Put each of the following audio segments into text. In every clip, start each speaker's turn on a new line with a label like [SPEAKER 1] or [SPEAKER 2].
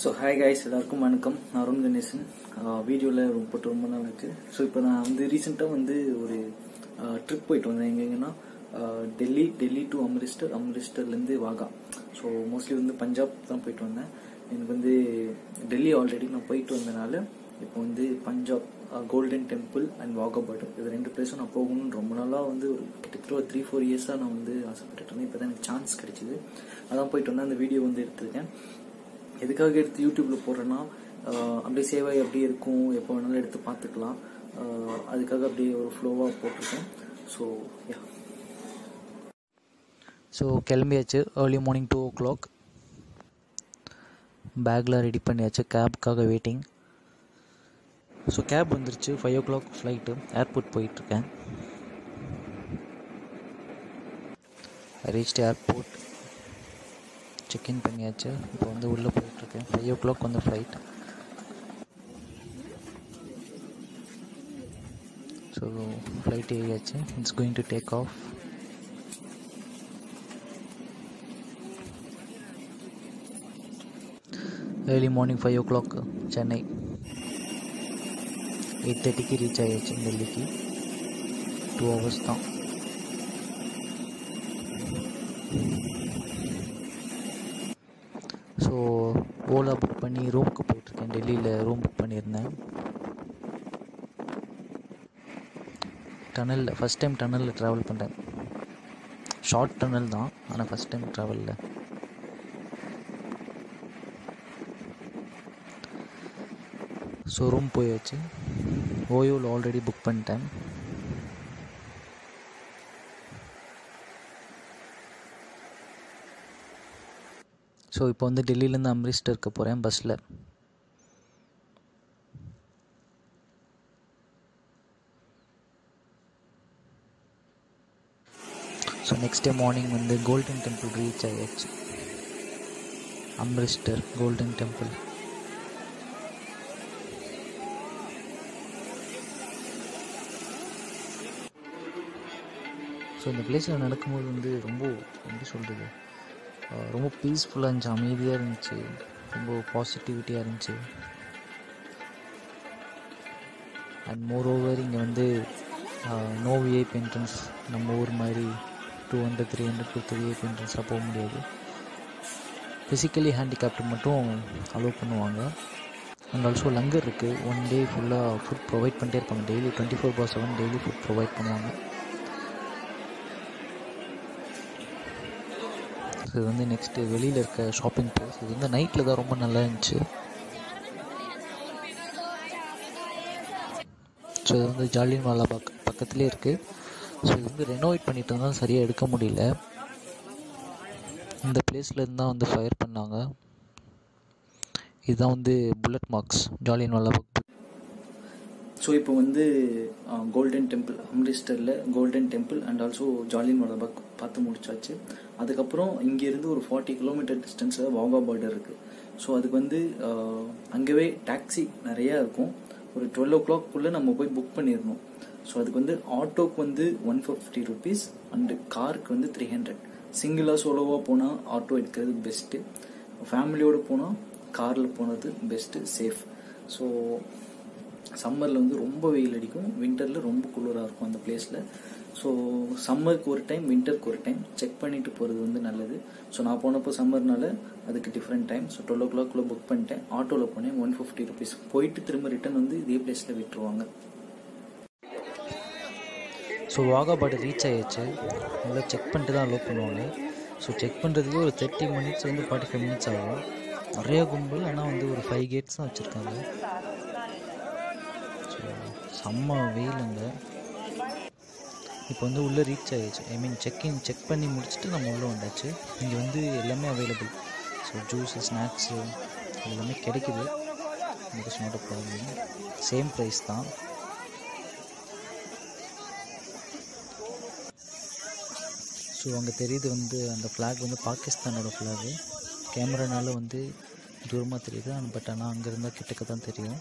[SPEAKER 1] So hi guys எல்லாருக்கும் வணக்கம். நான் அருண் கணேசன். வீடியோவில் போட்டு ரொம்ப நாள் ஆச்சு. ஸோ இப்போ நான் வந்து ரீசெண்டாக வந்து ஒரு ட்ரிப் போயிட்டு வந்தேன். எங்கெங்கன்னா டெல்லி டெல்லி டு அம்ரிஸ்டர் அம்ரிஸ்டர்லேருந்து வாகா. ஸோ மோஸ்ட்லி வந்து பஞ்சாப் தான் போயிட்டு வந்தேன். எனக்கு வந்து டெல்லி ஆல்ரெடி நான் போயிட்டு வந்தனால இப்போ வந்து Punjab Golden Temple and Wagah border இது ரெண்டு பிளேஸும் நான் போகணும்னு ரொம்ப நாளாக வந்து ஒரு கிட்டத்தட்ட ஒரு த்ரீ ஃபோர் இயர்ஸாக நான் வந்து ஆசைப்பட்டுட்டு இருந்தேன். இப்போ தான் எனக்கு சான்ஸ் கிடைச்சிது. அதான் போயிட்டு வந்தேன். அந்த வீடியோ வந்து எடுத்திருக்கேன். எதுக்காக எடுத்து யூடியூப்ல போடுறேன்னா அப்படியே சேவை எப்படி இருக்கும். எப்போ வேணாலும் எடுத்து பார்த்துக்கலாம். அதுக்காக அப்படியே ஒரு ஃப்ளோவாக போட்டிருக்கேன். ஸோ யா
[SPEAKER 2] ஸோ கிளம்பியாச்சு. Early morning two o'clock பேக்கில் ரெடி பண்ணியாச்சு. கேபுக்காக வெயிட்டிங் ஸோ கேப் வந்துருச்சு. Five o'clock flight airport போயிட்டுருக்கேன் ரீச் ஏர்போர்ட் செக்இன் பண்ணியாச்சு. இப்போ வந்து உள்ளே போயிட்டுருக்கேன் ஃபைவ் ஓ கிளாக் வந்து flight so flight ஏறியாச்சு. It's going to take off early morning five o'clock Chennai eight தேர்ட்டிக்கு ரீச் ஆகிடுச்சு டெல்லிக்கு. டூ ஹவர்ஸ் தான். ஸோ ஓலா புக் பண்ணி ரூமுக்கு போயிட்டுருக்கேன். டெல்லியில் ரூம் புக் பண்ணியிருந்தேன். டனலில் ஃபஸ்ட் டைம் டனலில் ட்ராவல் பண்ணுறேன் ஷார்ட் டனல் தான் ஆனால் ஃபஸ்ட் டைம் ட்ராவலில் ஸோ ரூம் போயாச்சு. ஓயோவில் ஆல்ரெடி புக் பண்ணிட்டேன். ஸோ இப்போ வந்து டெல்லியிலேருந்து அம்ரிஸ்டருக்கு போகிறேன் பஸ்ஸில் ஸோ நெக்ஸ்ட் டே மார்னிங் வந்து கோல்டன் டெம்பிள் ரீச் ஆகியாச்சு அம்ரிஸ்டர் கோல்டன் டெம்பிள் ஸோ இந்த பிளேஸில் நடக்கும்போது வந்து ரொம்ப எப்படி சொல்கிறது ரொம்ப பீஸ்ஃபுல்லாக இருந்துச்சு அமைதியாக இருந்துச்சு ரொம்ப பாசிட்டிவிட்டியாக இருந்துச்சு. அண்ட் மோர் ஓவர் இங்கே வந்து நோ விஐபி என்ட்ரன்ஸ் நம்ம ஊர் மாதிரி two hundred three hundred two three VIP என்ட்ரன்ஸாக போக முடியாது. ஃபிசிக்கலி ஹேண்டிகேப்டு மட்டும் அலோவ் பண்ணுவாங்க. அண்ட் ஆல்சோ லங்கர் இருக்குது ஒன் டே ஃபுல்லாக ஃபுட் ப்ரொவைட் பண்ணிட்டே இருப்பாங்க. Daily twenty four by seven daily food provide பண்ணுவாங்க. இது வந்து நெக்ஸ்ட்டு வெளியில் இருக்க ஷாப்பிங் பிளேஸ் இது வந்து நைட்டில் தான் ரொம்ப நல்லா இருந்துச்சு. ஸோ இது வந்து ஜாலியன் வாலா பாக் பக்கத்துலேயே இருக்குது ஸோ இது வந்து ரெனோவேட் பண்ணிட்டு இருந்தால் சரியாக எடுக்க முடியல. இந்த பிளேஸ்லேருந்து தான் வந்து ஃபயர் பண்ணாங்க. இதுதான் வந்து புல்லட் மார்க்ஸ் ஜாலியன் வாலா பக்
[SPEAKER 1] ஸோ இப்போ வந்து golden temple அம்ரிஸ்டரில் Golden Temple and also Jallianwala வாலாபாக் பார்த்து முடிச்சாச்சு. அதுக்கப்புறம் இங்கேருந்து ஒரு ஃபார்ட்டி கிலோமீட்டர் டிஸ்டன்ஸில் வாகா பார்டர் இருக்குது ஸோ அதுக்கு வந்து அங்கேவே டாக்ஸி நிறையா இருக்கும். ஒரு டுவெல் ஓ கிளாக்குள்ளே நம்ம போய் புக் பண்ணிடணும். ஸோ அதுக்கு வந்து ஆட்டோக்கு வந்து ஒன் ஃபிஃப்டி ருபீஸ் அண்டு காருக்கு வந்து த்ரீ ஹண்ட்ரட் சிங்கிளாக சோலோவாக போனால் ஆட்டோ எடுக்கிறது பெஸ்ட்டு ஃபேமிலியோடு போனால் காரில் போனது பெஸ்ட்டு சேஃப் ஸோ சம்மரில் வந்து ரொம்ப வெயில் அடிக்கும். வின்டரில் ரொம்ப குளிராக இருக்கும் அந்த பிளேஸில் ஸோ சம்மருக்கு ஒரு டைம் வின்டருக்கு ஒரு டைம் செக் பண்ணிட்டு போகிறது வந்து நல்லது. ஸோ நான் போனப்போ சம்மர்னால அதுக்கு டிஃப்ரெண்ட் டைம் ஸோ டுவெல் ஓ கிளாக்குள்ளே புக் பண்ணிட்டேன். ஆட்டோவில் போனேன் ஒன் ஃபிஃப்டி ருபீஸ் போயிட்டு திரும்ப ரிட்டன் வந்து இதே பிளேஸில் விட்டுருவாங்க.
[SPEAKER 2] ஸோ வாகாபாடு ரீச் ஆகிடுச்சு நல்லா செக் பண்ணிட்டு தான் அலோவ் பண்ணுவாங்க. ஸோ செக் பண்ணுறதுக்கு ஒரு தேர்ட்டி மினிட்ஸ் வந்து ஃபார்ட்டி ஃபைவ் மினிட்ஸ் ஆகும். நிறைய கும்பல் ஆனால் வந்து ஒரு ஃபைவ் கேட்ஸ் தான் வச்சுருக்காங்க. செம்ம வெயிலுங்க. இப்போ வந்து உள்ளே ரீச் ஆகிடுச்சு ஐ மீன் செக்இன் செக் பண்ணி முடிச்சுட்டு நம்ம உள்ளே வந்தாச்சு. இங்கே வந்து எல்லாமே அவைலபிள் ஸோ ஜூஸு ஸ்நாக்ஸு எல்லாமே கிடைக்குது. It's not a problem same price தான். ஸோ அங்கே தெரியுது வந்து அந்த ஃப்ளாக் வந்து பாகிஸ்தானோட ஃப்ளாகு கேமரானால வந்து தூரமாக தெரியுது. பட் ஆனால் அங்கே இருந்தால் கிட்டக்க தான் தெரியும்.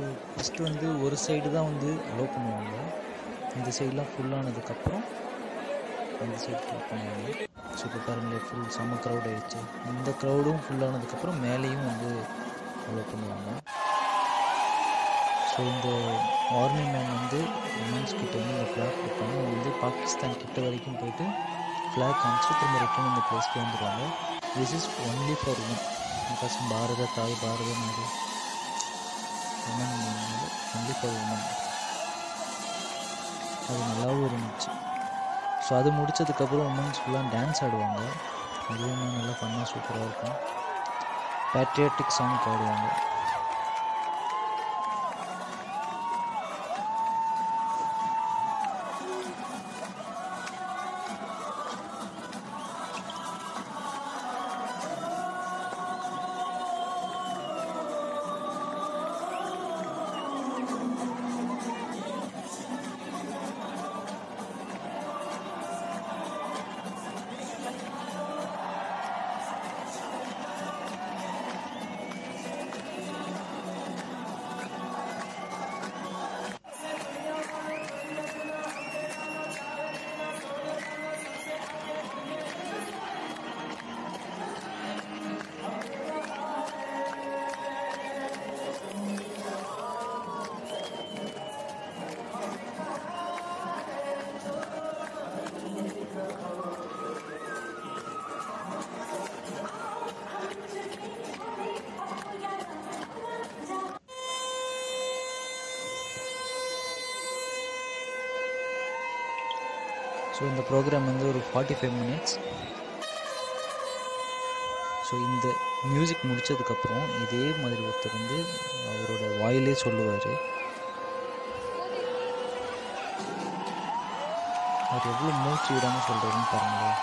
[SPEAKER 2] ஸோ ஃபஸ்ட்டு வந்து ஒரு சைடு தான் வந்து அலோவ் பண்ணுவாங்க. இந்த சைடெலாம் ஃபுல்லானதுக்கப்புறம் அந்த சைடு கிளிக் பண்ணுவாங்க. ஸோ இப்போ பாருங்களேன் ஃபுல் செம்ம க்ரௌட் ஆயிடுச்சு. இந்த க்ரௌடும் ஃபுல்லானதுக்கப்புறம் மேலேயும் வந்து அலோவ் பண்ணுவாங்க. ஸோ இந்த ஆர்மி மேன் வந்து உமன்ஸ் கிட்ட வந்து இந்த ஃப்ளாக் கொடுப்பாங்க அவங்க வந்து பாகிஸ்தான் கிட்ட வரைக்கும் போயிட்டு ஃப்ளாக் காமிச்சு திரும்ப ரிட்டர்ன் இந்த பிளேஸ்க்கு வந்துடுவாங்க. This is only for woman because Bharata தாய் பாரத நாடு. உமன் கண்டிப்பாக உமன் அது நல்லாவும் இருந்துச்சு. ஸோ அது முடித்ததுக்கப்புறம் உமன்ஸ் ஃபுல்லாக டான்ஸ் ஆடுவாங்க. அதுவுமே நல்லா பண்ணால் சூப்பராக இருக்கும். பேட்ரியாட்டிக் சாங் பாடுவாங்க. ஸோ இந்த ப்ரோக்ராம் வந்து ஒரு ஃபார்ட்டி ஃபைவ் மினிட்ஸ் ஸோ இந்த மியூசிக் முடித்ததுக்கப்புறம் இதே மாதிரி ஒருத்தர் வந்து அவரோட வாயிலே சொல்லுவார். அவர் எவ்வளோ மூச்சு விடாமல் சொல்கிறதுன்னு பாருங்களேன்.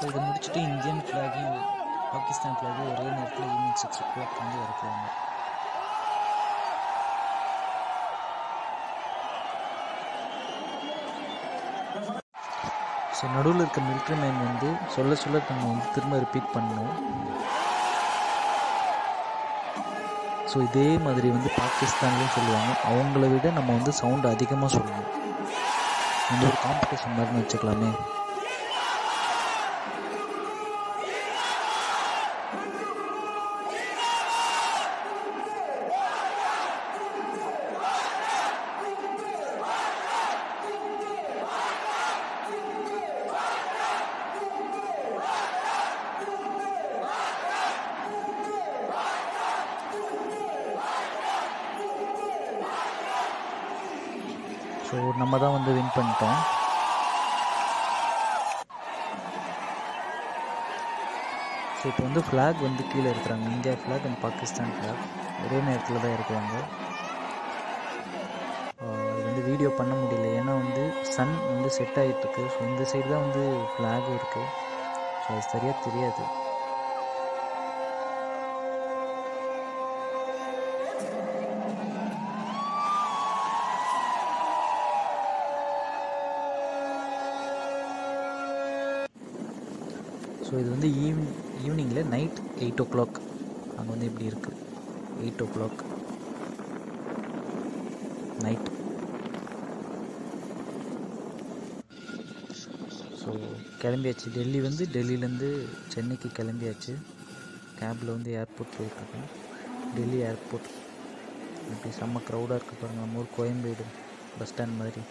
[SPEAKER 2] ஸோ இதை முடிச்சுட்டு இந்தியன் ஃப்ளாகையும் பாகிஸ்தான் ஃப்ளாகையும் ஒரே நேரத்தில் ஈவினிங் சிக்ஸ் ஓ கிளாக் வந்து இறக்குவாங்க. ஸோ நடுவில் இருக்க மிலிட்ரி மேன் வந்து சொல்ல சொல்ல நம்ம வந்து திரும்ப ரிப்பீட் பண்ணணும் ஸோ இதே மாதிரி வந்து பாகிஸ்தான்லேயும் சொல்லுவாங்க. அவங்கள விட நம்ம வந்து சவுண்ட் அதிகமாக சொல்லணும். இந்த ஒரு காம்படிஷன் மாதிரி வச்சுக்கலாமே. ஸோ நம்ம தான் வந்து வின் பண்ணிட்டோம். ஸோ இப்போ வந்து ஃப்ளாக் வந்து கீழே இருக்கிறாங்க. India flag and Pakistan flag ஒரே நேரத்தில் தான் இருக்கிறாங்க. இது வந்து வீடியோ பண்ண முடியல. ஏன்னா வந்து சன் வந்து செட் ஆகிட்டுருக்கு ஸோ இந்த சைடு தான் வந்து ஃப்ளாக் இருக்குது ஸோ அது சரியாக தெரியாது. ஸோ இது வந்து ஈவினிங் ஈவினிங்கில் நைட் எயிட் ஓ கிளாக் அங்கே வந்து இப்படி இருக்குது eight o'clock night so கிளம்பியாச்சு. டெல்லி வந்து டெல்லியிலேருந்து சென்னைக்கு கிளம்பியாச்சு. கேபில் வந்து ஏர்போர்ட் போயிட்டுருக்கேன். டெல்லி ஏர்போர்ட் இப்படி செம்ம க்ரௌடாக இருக்குது பாருங்கள் நம்ம ஊர் கோயம்பேடு பஸ் ஸ்டாண்ட் மாதிரி.